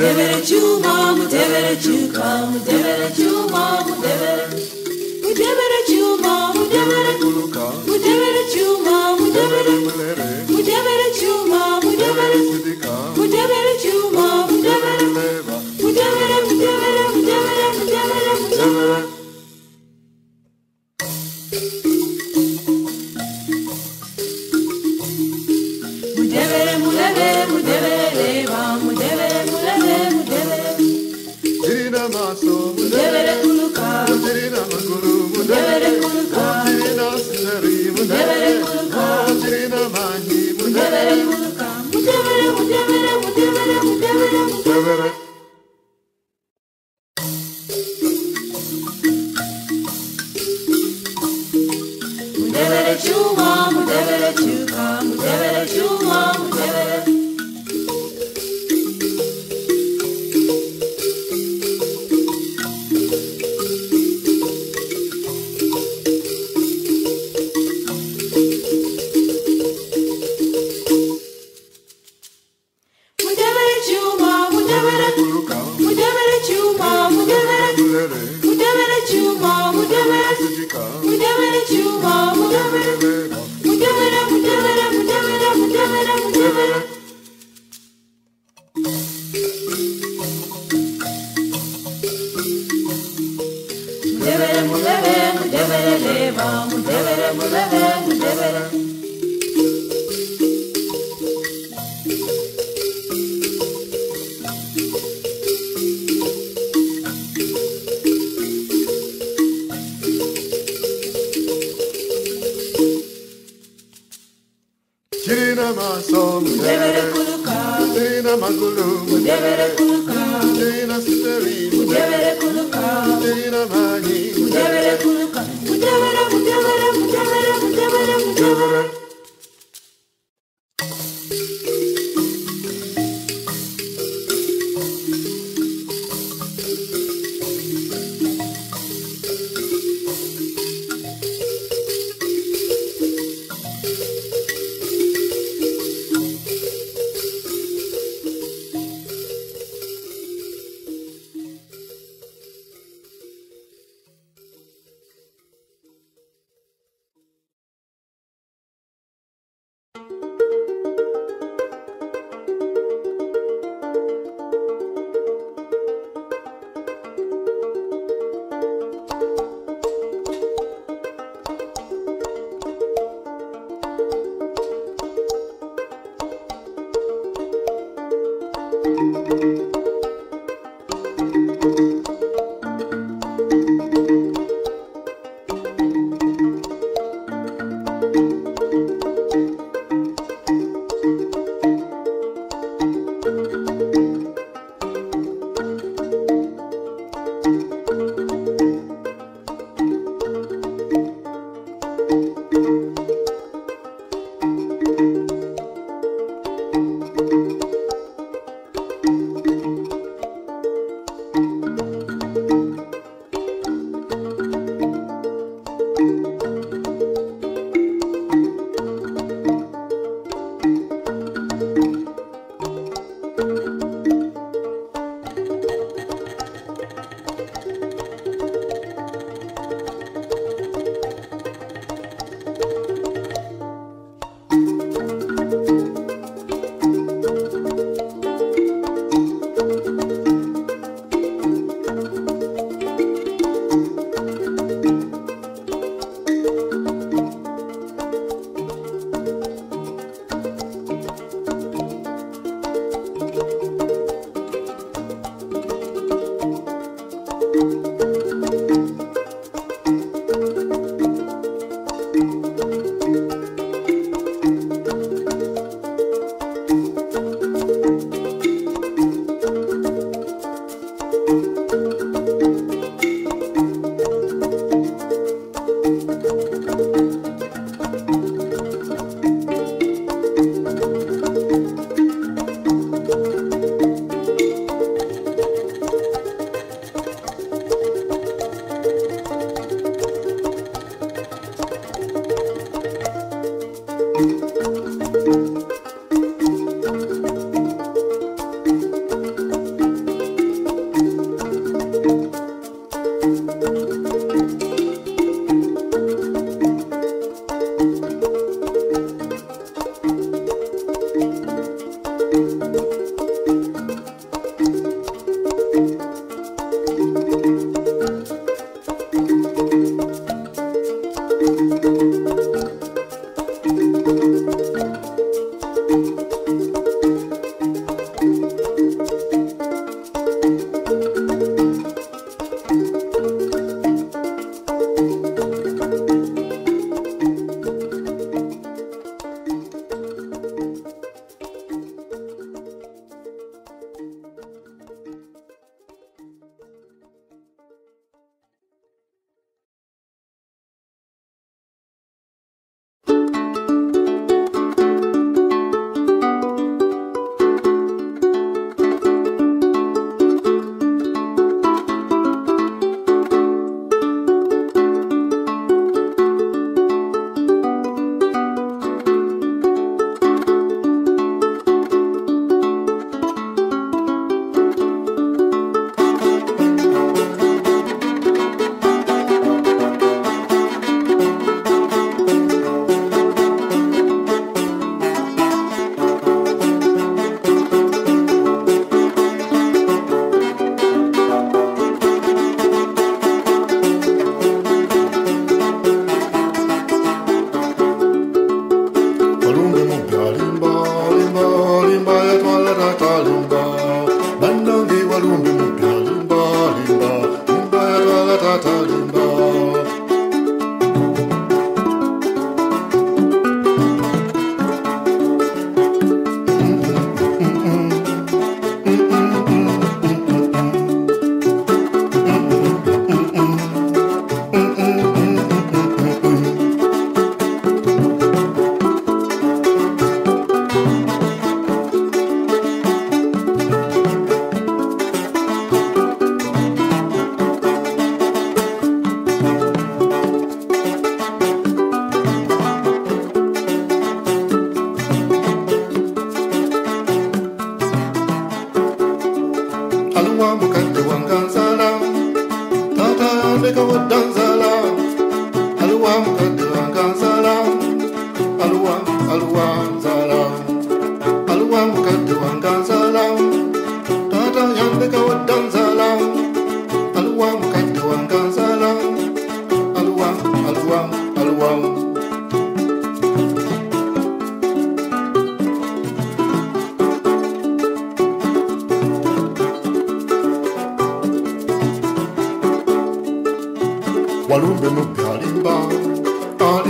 Mudebere chuma, mudebere chuka, mudebere chuma, mudebere. Mudebere chuma, mudebere kuluka. Mudebere chuma, mudebere mulere. Mudebere chuma, mudebere mudika. Mudebere walumbe mu byalimba ali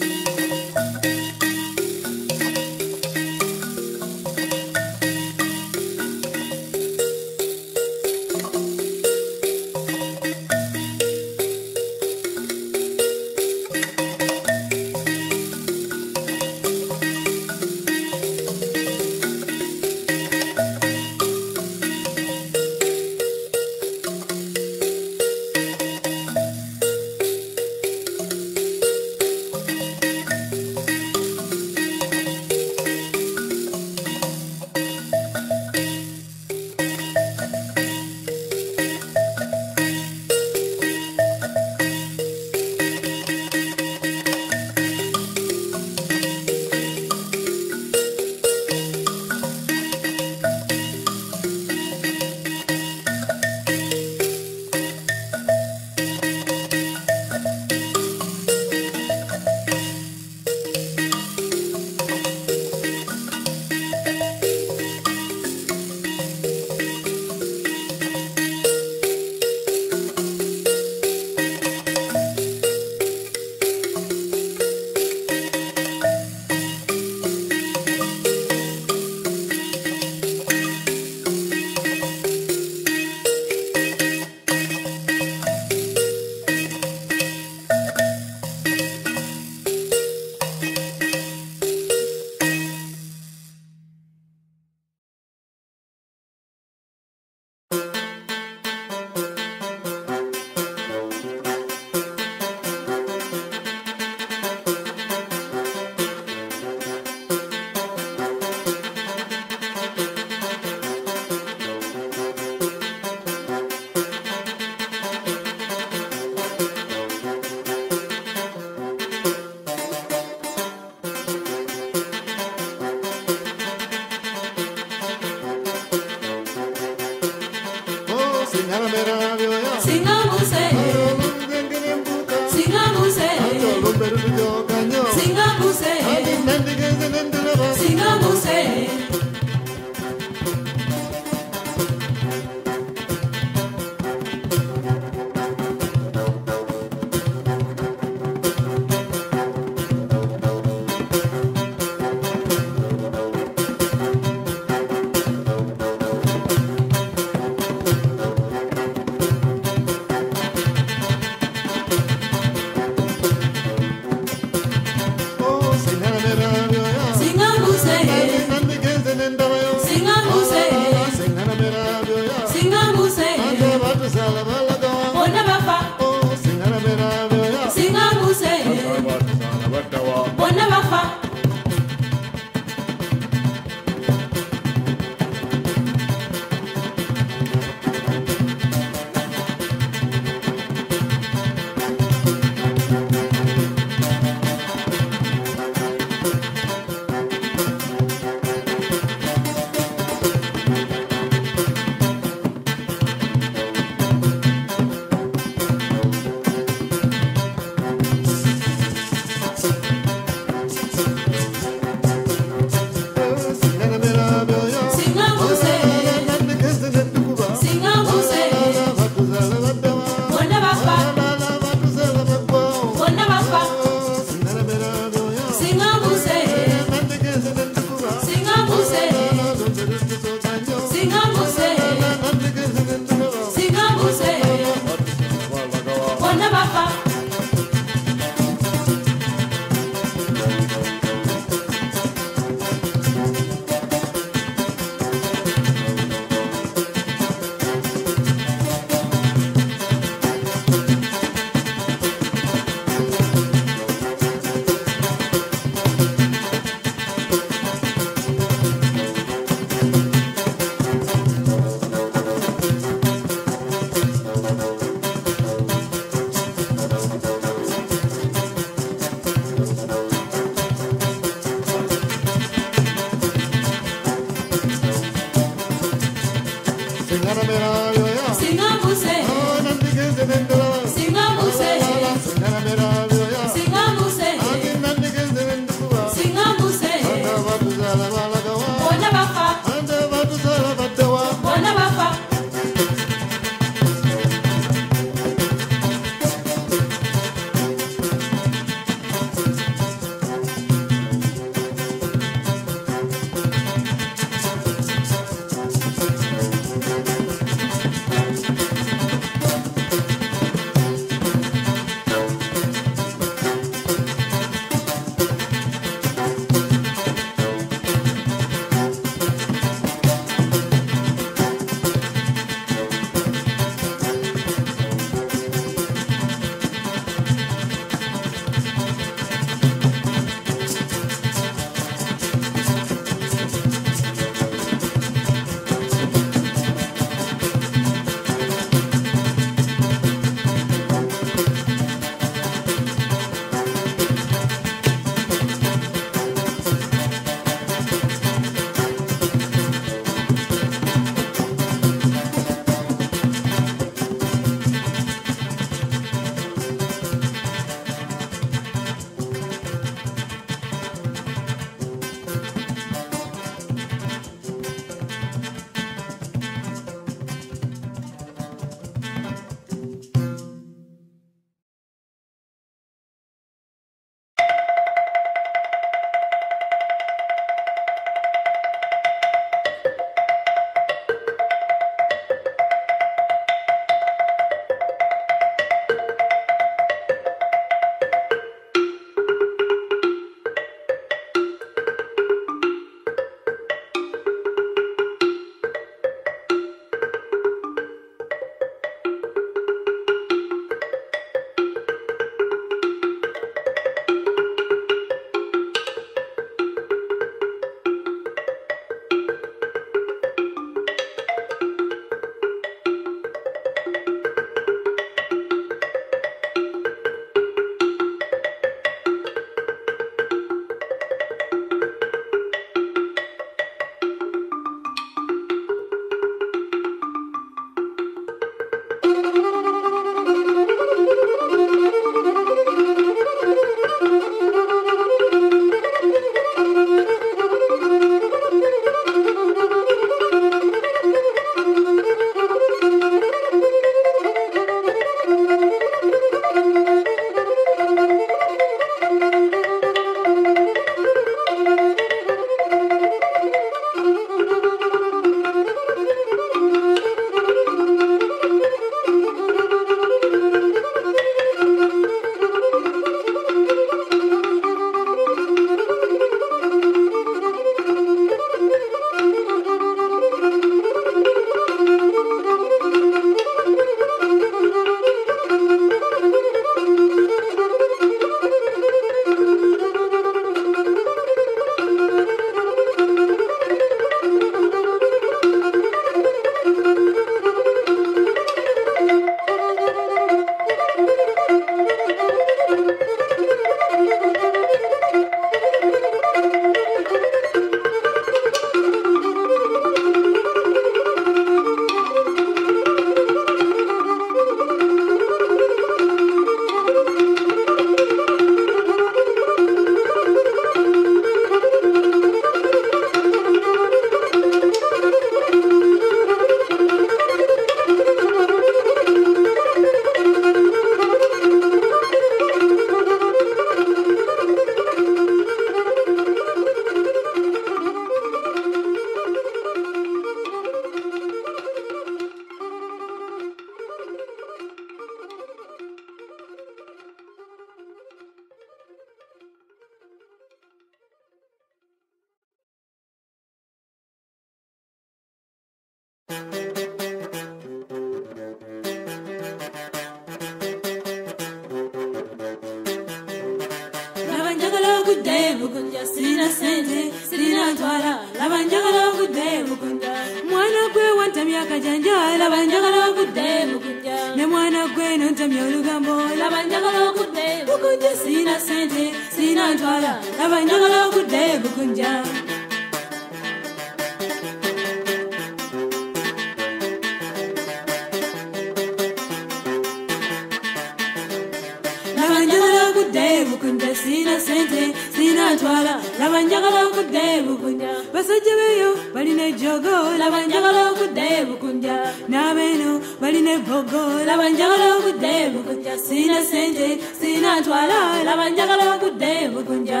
balina ebbogo laba njagala okudde ebugunja sina sente sina ntwala laba njagala okudde ebugunja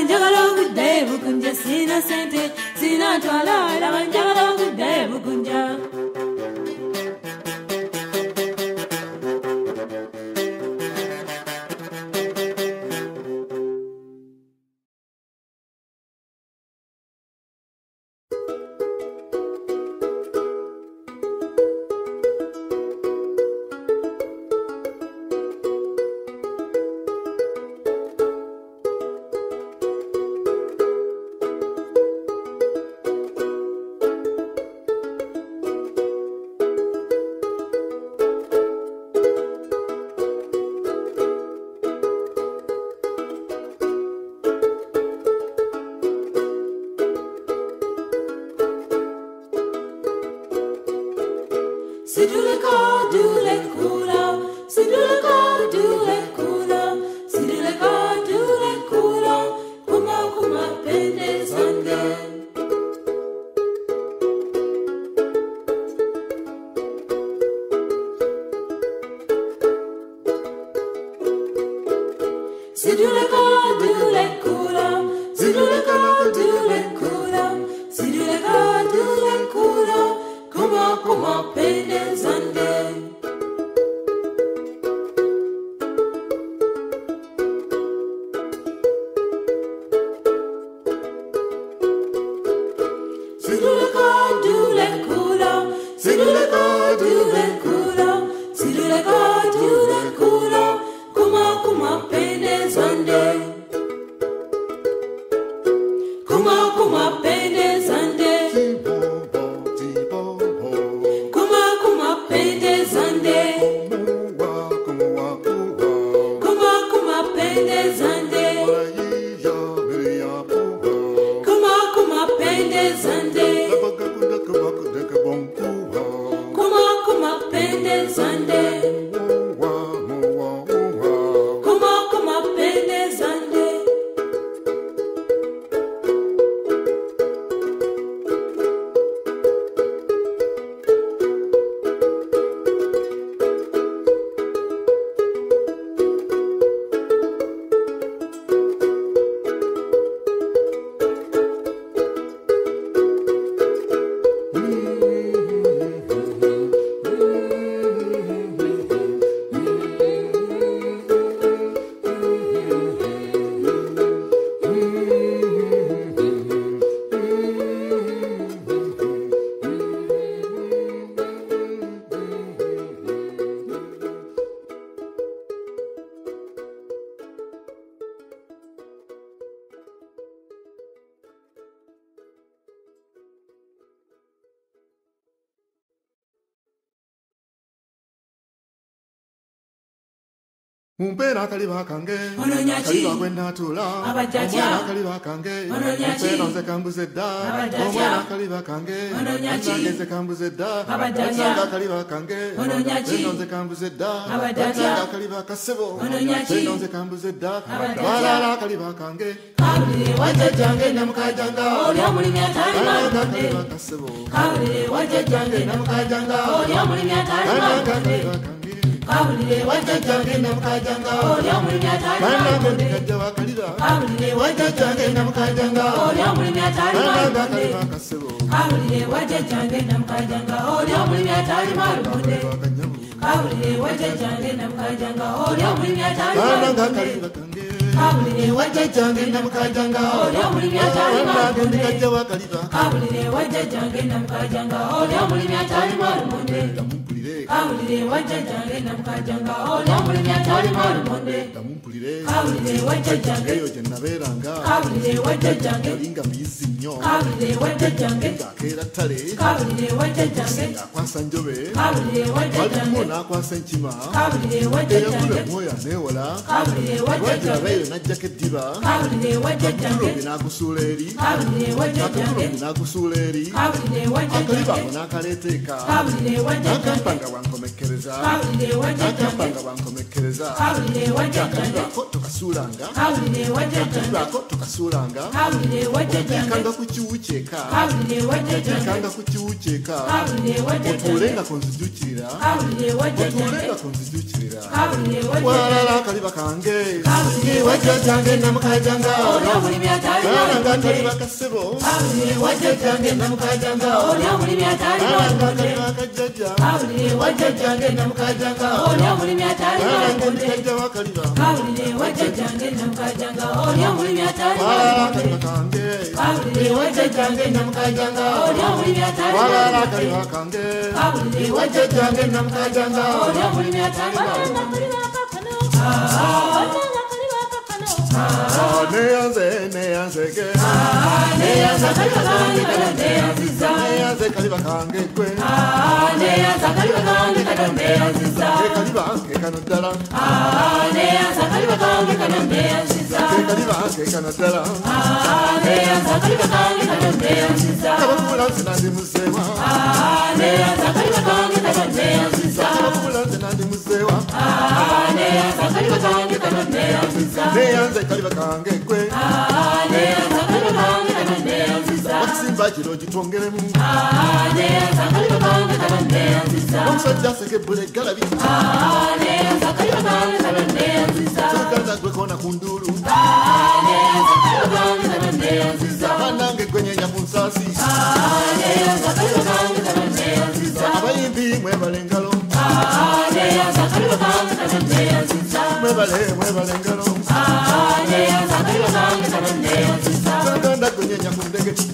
manjagalo kudebu kunja sina sente sina twala is and is. Mumpeera akaliba kange Onoonya ki? akaliba kwe nnaatuula Abajjajja. omwana akaliba kange Onoonya ki? mumpeera nze kambuze dda. Omwana akaliba kange Onoonya ki? bannange nze kambuze dda. Abajjajja. bannange akaliba kange Onoonya ki? nze kambuze dda. Abajjajja. bannange akaliba kasebo Onoonya ki? nze kambuze dda. Balala akaliba kange Kawulire wajjajjange namukajanga oli omulimi atali bannange malumonde akaliba kasebo Kawulire wajjajjange namukajanga oli omulimi atali bannange malumonde akaliba kange Kawulire wajjajjange namukajanga oli omulimi atali bannange malumonde ndikajja bakaliba Kawulire wajjajjange namukajanga oli omulimi atali bannange malumonde akaliba kasebo Kawulire wajjajjange namukajanga oli omulimi atali malumonde bakanyamu Kawulire wajjajjange namukajanga oli omulimi atali bannange malumonde akaliba kange Kawulire wajjajjange namukajanga oli omulimi atali bannange malumonde ndikajja bakaliba Kawulire wajjajjange namukajanga oli omulimi atali ndamumpulire Kawulire wajjajjange namukajanga oli omulimi atali malumonde ndamumpulire Kawulire wajjajjange eyo gye nabeeranga Kawulire wajjajjange yali nga muyizi nnyo Kawulire wajjajjange ng'akeera ttale Kawulire wajjajjange ng'akwasa njobe Kawulire walimu wajjajjange n'akwasa enkima Kawulire wajjajjange emwoyo aneewola Kawulire wajjajjange eyo n'ajjako eddiba Kawulire wajjajjange akatulombi n'agusuula eri Kawulire wajjajjange akatulombi n'agusuula eri Kawulire akaliba wajjajjange ako n'akaleeta eka Kawulire wajjajjange nga bwankomekkereza Kawulire n'akampa wajjajjange nga bwankomekkereza Kawulire akaliba wajjajjange ako tokasuulanga Kawulire akaliba wajjajjange ako tokasuulanga Kawulire wajjajjange oteekanga ku kiwu kyeka oteekanga ku kiwu kyeka otuulenga ku nzijukirira otuulenga ku nzijukirira walala akaliba kange. Kawulire wajjajjange namukajanga. Omulimi atali balanga malumonde akaliba kasebo. Kawulire wajjajjange namukajanga. Omulimi atali balanga malumonde akaliba kajjajja Kawulire wajjajjange namukajanga oli omulimi atali balanga malumonde ndikajja wakaliba Kawulire wajjajjange namukajanga oli omulimi atali walala malumonde akaliba kange Kawulire wajjajjange namukajanga oli omulimi atali walala malumonde akaliba kange Kawulire wajjajjange namukajanga oli omulimi atali malumonde neyanze neyanzege neyanza kaliba kange kalonde yanziza neyanze kaliba kange gwe neyanza kaliba kange kalonde kaliba kekano ddala kabakula nze nandi muzeewa neyanza kaliba kange kalonde yanziza kabakula nze nandi muzeewa neyanza kaliba kange kalonde yanziza neyanze kaliba kange gwe wakisimba kiro gitongeremu omusajja aseka ebbula eggalabi yanziza mwebale mwebale engalo neyanza kaliba kange kalonde yanziza saganda gwenyenya ku ndegeti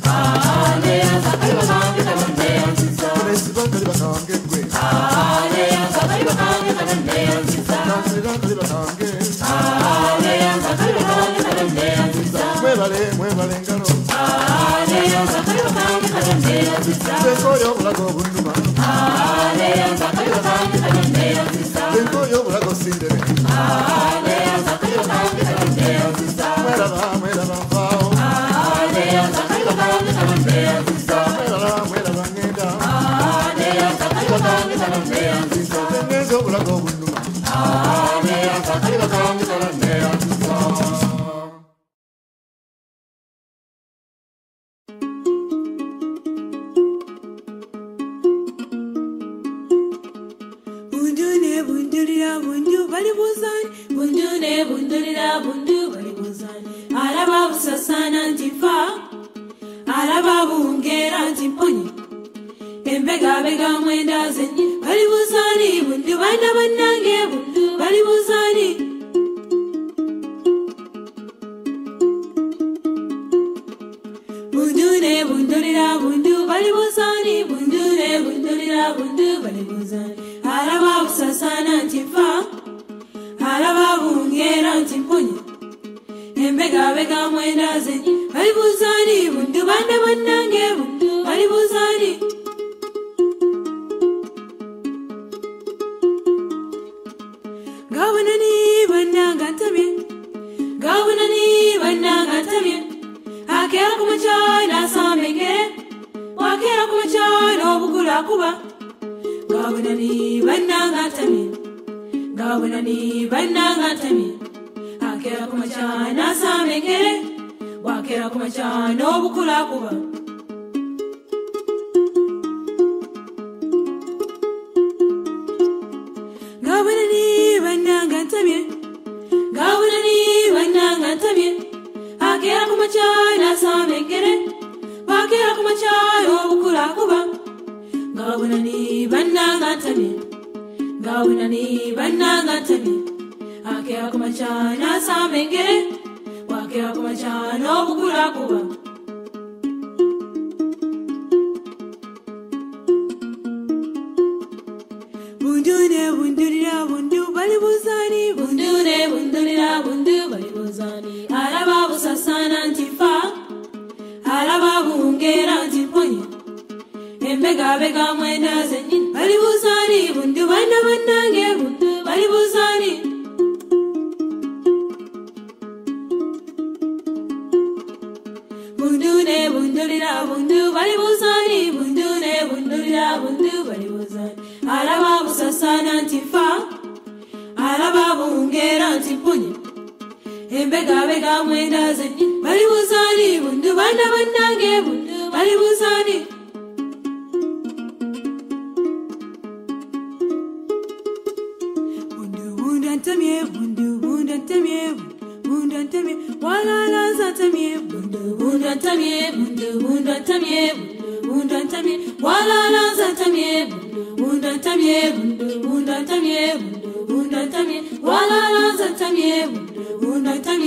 alaba busasana nti fa alaba bungera nti mponye embegabega mwenda zenye bali buzani bundu bana bannange bundu bali buzani. Bundu ne bundulira bundu bali buzani. Bundu ne bundulira bundu bali buzani. Alaba busasana nti fa alaba bungera nti mponye embegabega mwenda zenye bali buzani bundu bana bannange akera ku makya nasamba engere bwakera ku makya n'obukulakuba bundune bundulira bundu bali buzani. Bundune bundulira bundu bali buzani. Alaba busasana ntifa alaba bungera nti mwenda zenyini bali buzani bundu bana bannange bundu bali buzani bundune bundulira bundu bali buzani bundune bundulira bundu bali buzani alaba busasana nti fa alaba bungera nti mpunye embegabega mwenda zenyini bali buzani bundu bana bannange bundu bali buzani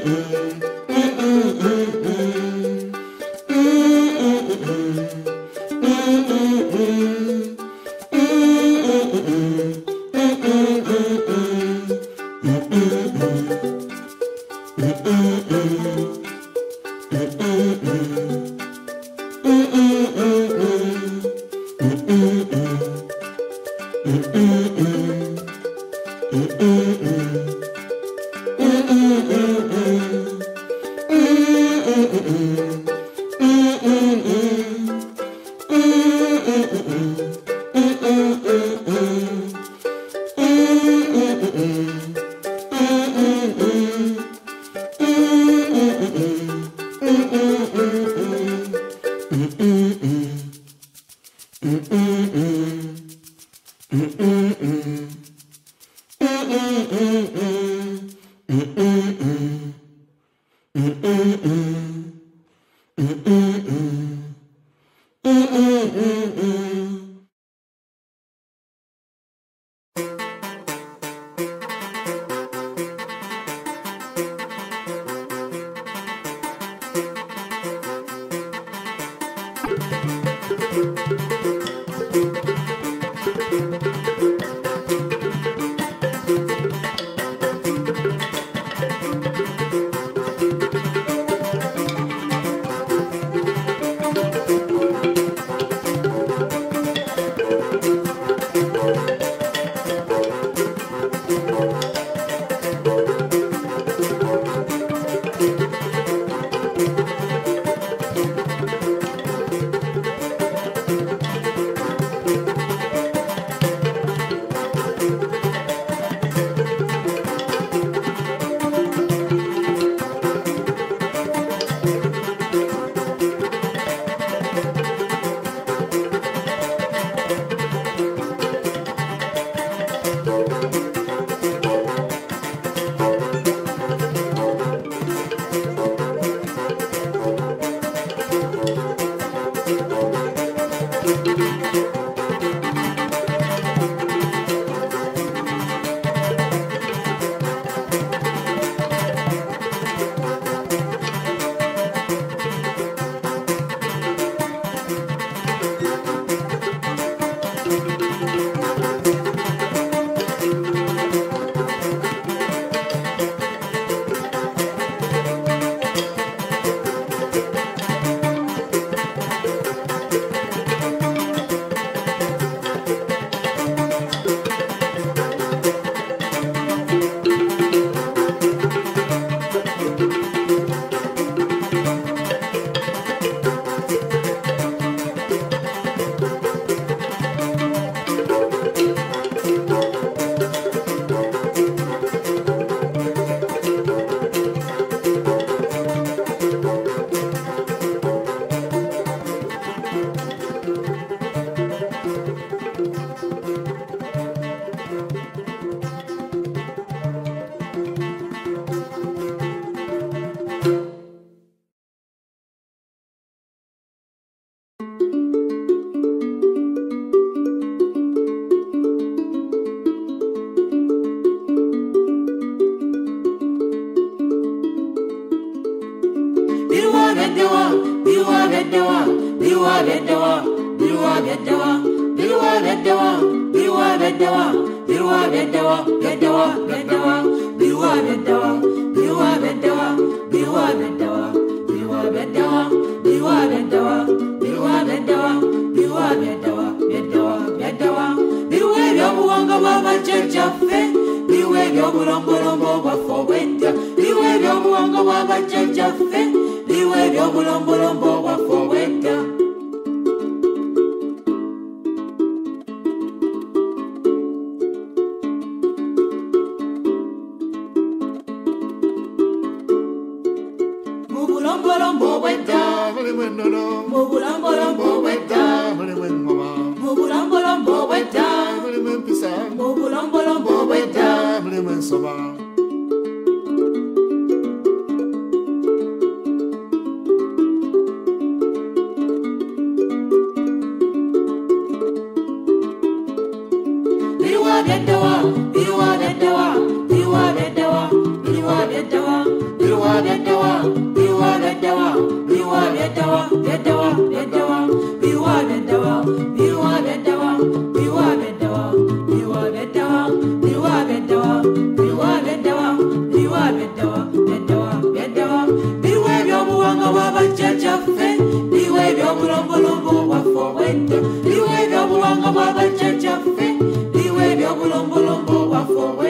bundu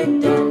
bwaffe obwedda